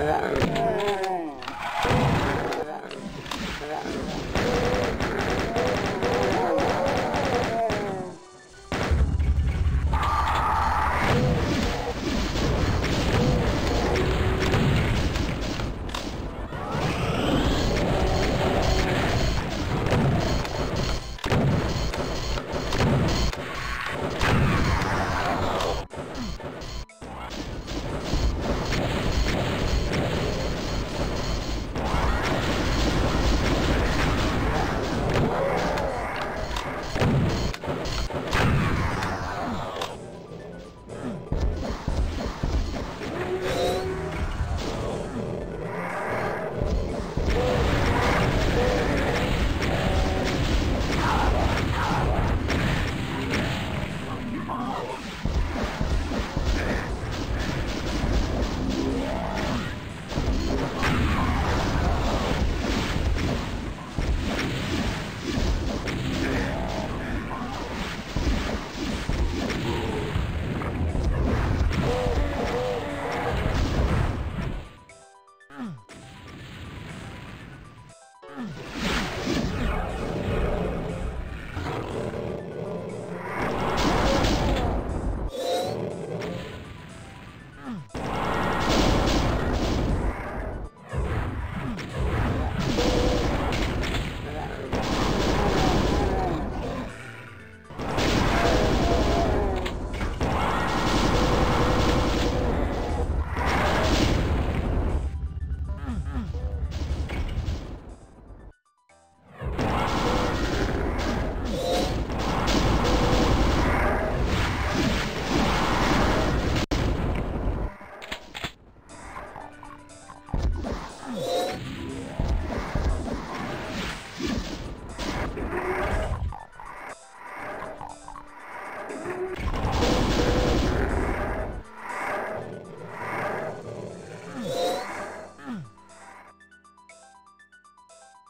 Yeah.